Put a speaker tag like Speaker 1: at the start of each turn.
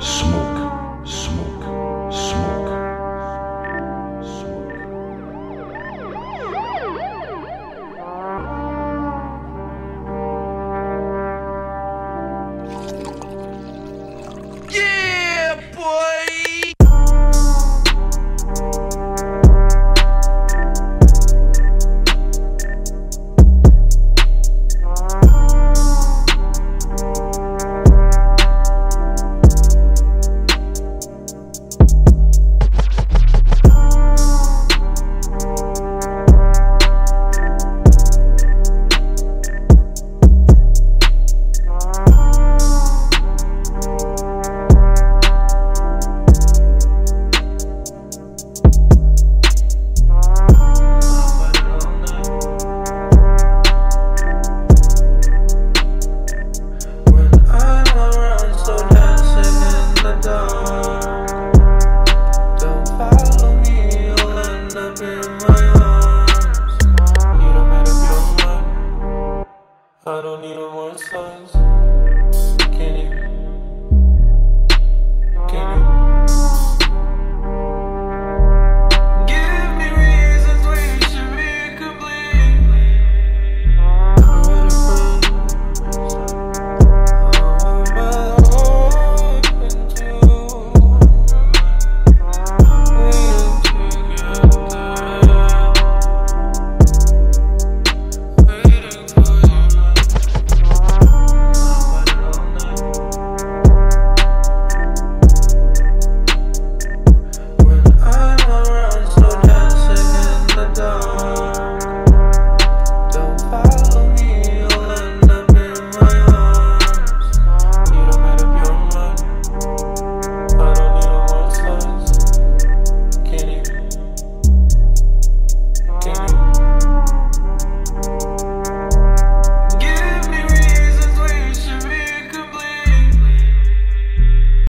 Speaker 1: Smoke you.